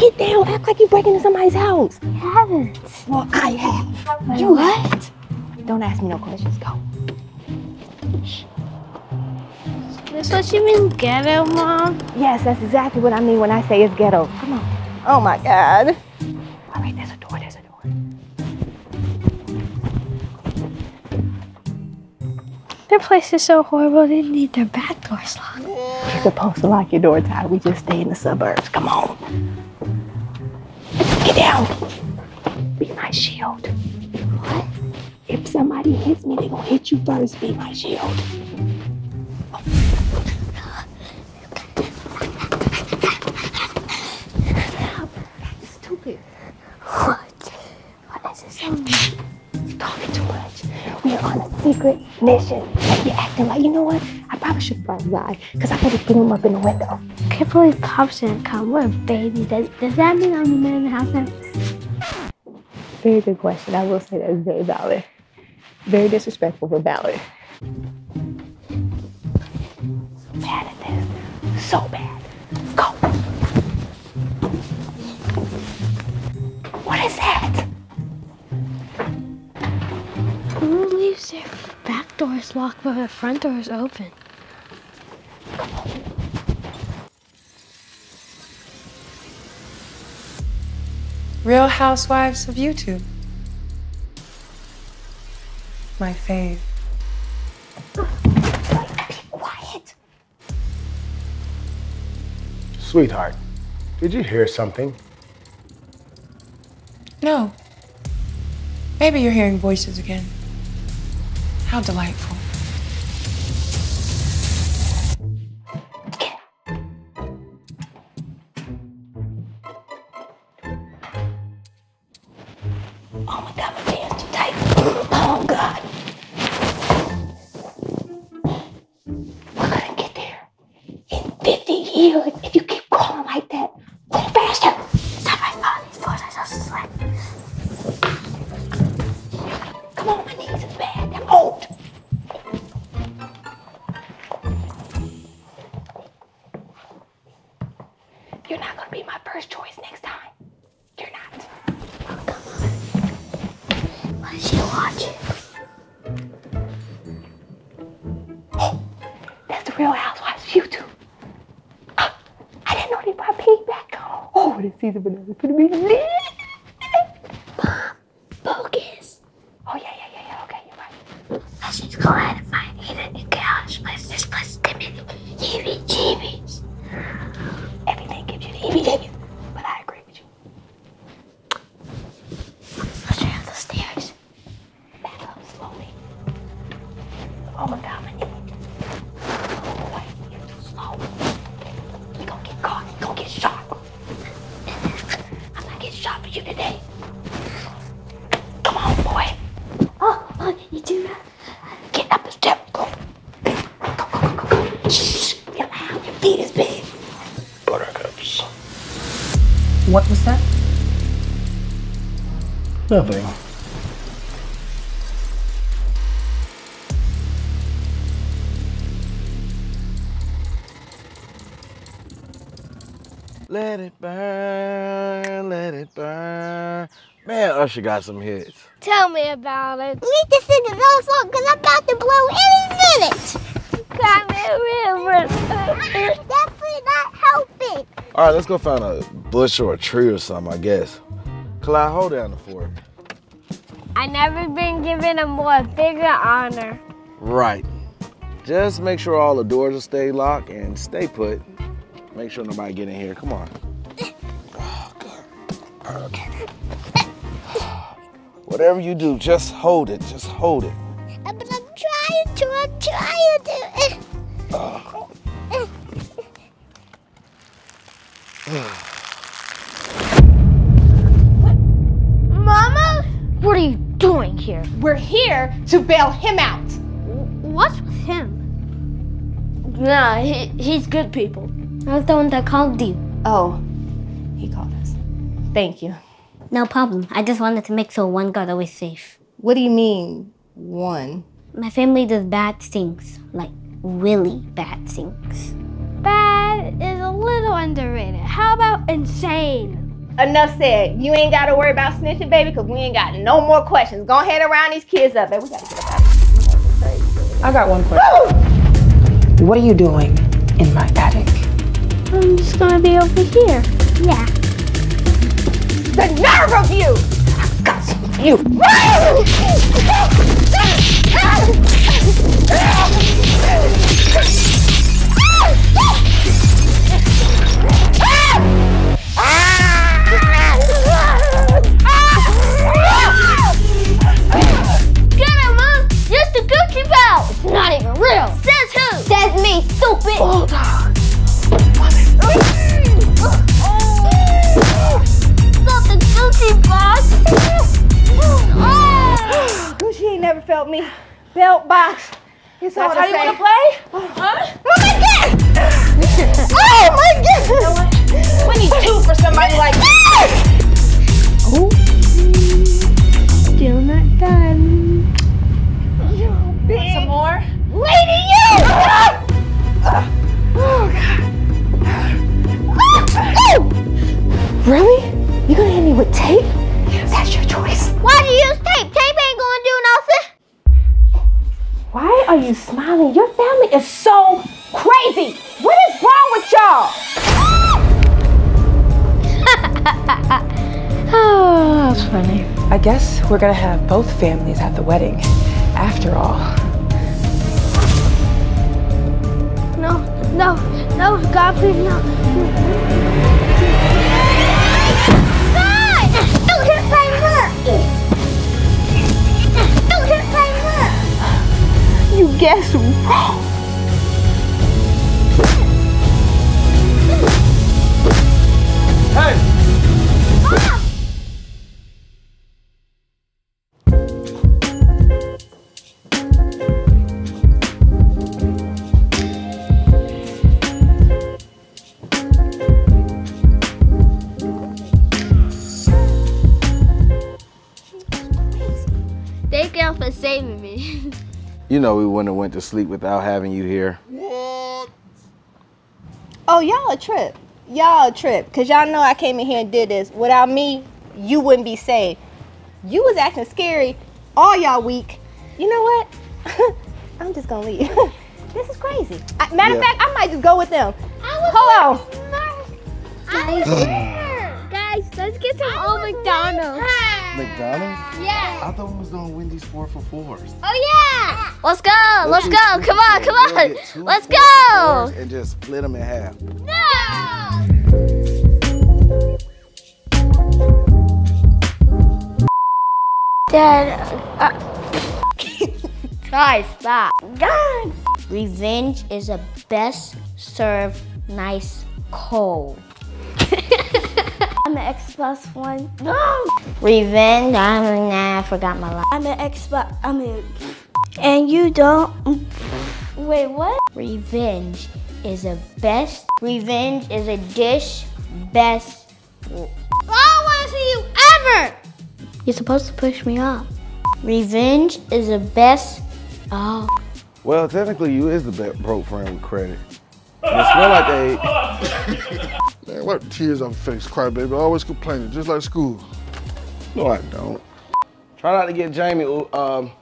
Get down. Act like you're breaking into somebody's house. You haven't. Well, I have. You what? Don't ask me no questions. Go. That's what you mean ghetto, Mom? Yes, that's exactly what I mean when I say it's ghetto. Come on. Oh my God. All right, there's a door. There's a door. Their place is so horrible, they need their back doors locked. You're supposed to lock your door, Ty. We just stay in the suburbs. Come on. Get down. Be my shield. What? If somebody hits me, they gonna hit you first. Be my shield. Secret mission. And you're acting like, you know what? I probably should fry his eye because I could have threw him up in the window. Can't believe Pops didn't come. What a baby. Does, does that mean I'm the man in the house now? Very good question. I will say that is very valid. Very disrespectful, but valid. So bad at this. So bad. Who leaves their back doors locked but their front door is open? Real Housewives of YouTube. My fave. Be quiet. Sweetheart, did you hear something? No. Maybe you're hearing voices again. How delightful. Brought Pig back. Oh, this is gonna be lit. Man, Usher got some hits. Tell me about it. We need to sing another song because I'm about to blow any minute. (laughs) Definitely not helping. All right, let's go find a bush or a tree or something, I guess. Clyde, hold down the fort. I never been given a more bigger honor. Right. Just make sure all the doors will stay locked and stay put. Make sure nobody get in here. Come on. (laughs) Oh, Whatever you do, just hold it. Just hold it. But I'm trying to. I'm trying to. Mama? What are you doing here? We're here to bail him out. What's with him? Nah, he, he's good people. I was the one that called you. Oh, he called us. Thank you. No problem. I just wanted to make sure one got away safe. What do you mean, one? My family does bad things, like really bad things. Bad is a little underrated. How about insane? Enough said. You ain't got to worry about snitching, baby, because we ain't got no more questions. Go ahead and round these kids up, baby. We got to get up out of here. I got one question. What are you doing in my attic? I'm just gonna be over here. Yeah. The nerve of you! I've got you. Get him, Mom! Just a Gucci belt! It's not even real! Says who? That's me, stupid. Oh, not the Gucci box! (gasps) Gucci ain't never felt me. Belt box. It's That's how you want to play? (sighs) Oh, huh? Oh my god! oh my god! We need two for somebody like (laughs) Still not done. Big Some more? lady, you! (laughs) oh god. (sighs) Oh. Really? You gonna hit me with tape? That's your choice. Why do you use tape? Tape ain't gonna do nothing! Why are you smiling? Your family is so crazy. What is wrong with y'all? (laughs) Oh, that's funny. I guess we're gonna have both families at the wedding, after all. No, no, no, God, please, no. podcast. Uau! You know we wouldn't have went to sleep without having you here. Oh, y'all a trip. Y'all a trip. Cause y'all know I came in here and did this. Without me, you wouldn't be safe. You was acting scary all y'all week. You know what? (laughs) I'm just gonna leave. (laughs) this is crazy. I, matter of Yeah. fact, I might just go with them. Hold on. Guys, guys, let's get some old McDonald's. McDonald's? Yeah. I thought we was doing Wendy's four for fours. Oh yeah. Let's go. Let's do go. two Come on. for Come fours. We'll on. Let's go. And just split them in half. No. Dad, uh, (laughs) guys, stop. God. Revenge is a best served nice cold. (laughs) I'm an X plus one. No. Revenge. I'm nah, I forgot my line. I'm an X plus. I'm a. And you don't. Wait, what? Revenge is a best. Revenge is a dish best. I want to see you ever. You're supposed to push me off. Revenge is the best. Oh. Well, technically, you is the be- broke friend with credit. And it smell like they. (laughs) Man, wipe the tears off your face, crybaby. Always complaining, just like school. No, I don't. Try not to get Jamie. Um,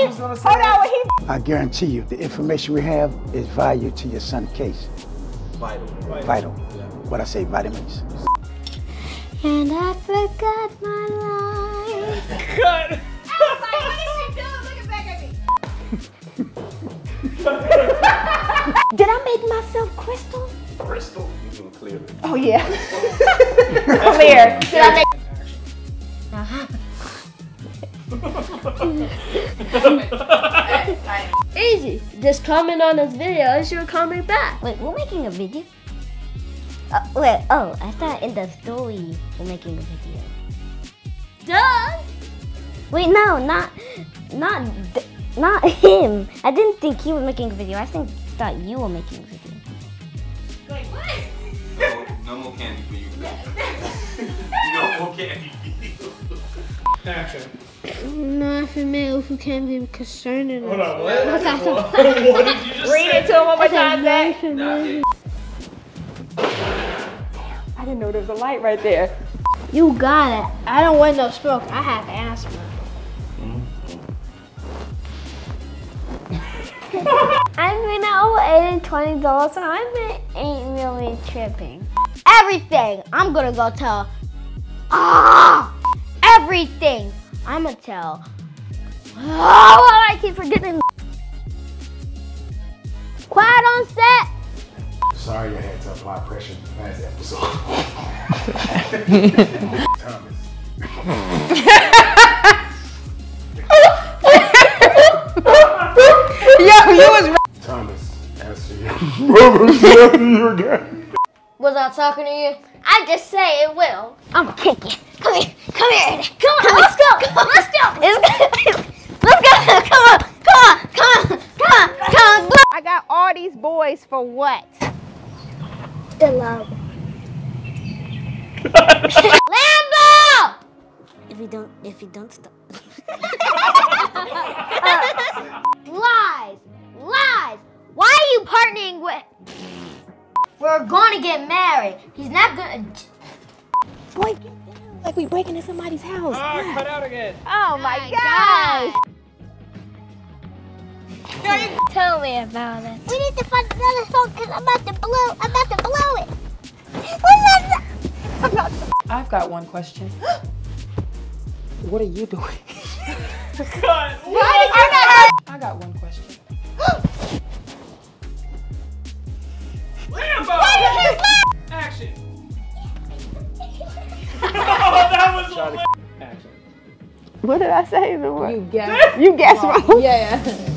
I'm just gonna say hold that. on, when he I guarantee you, the information we have is value to your son's case. Vital. Vital. What I say, vitamins. Comment on this video and she'll comment back. Wait, we're making a video? Uh, wait, oh, I thought in the story we're making a video. Duh. Wait, no, not, not, not (laughs) him. I didn't think he was making a video. I think thought you were making a video. No, no more candy for you. (laughs) (laughs) no more candy. Action. Not for male who can't be concerned enough. Hold on, what? What's that? What? (laughs) What did you just Read say? it to him one more time, no Zak. for male. I didn't know there was a light right there. You got it. I don't want no smoke. I have asthma. I mean, I owe eight twenty dollars, so I ain't really tripping. Everything. I'm gonna go tell. Ah, everything. I'm gonna tell. Oh, why do I keep forgetting? Quiet on set. Sorry I had to apply pressure in the last episode. Thomas. (laughs) Yo, you was Thomas, answer you. (laughs) Was I talking to you? I just say it will. I'm gonna kick you. Come here. Come here. Come on. Let's go. Come on. Let's go. Let's go. Come on. Come on. Come on. Come on. Come on. I got all these boys for what? The love. (laughs) Lambo! If you don't, if you don't stop. (laughs) Uh, lies. Lies. Why are you partnering with? We're gonna get married. He's not gonna. Boy. Like we breaking into somebody's house. Ah, cut out again. Oh my My gosh. Tell me about it. We need to find another song because I'm about to blow. I'm about to blow it. I'm about to. I've got one question. (gasps) what are you doing? (laughs) Cut. I got one question. (gasps) Lambo! Action. Oh, that was hilarious. Action. What did I say? The word? You guessed. You guessed wrong. Yeah.